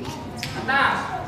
things. Now.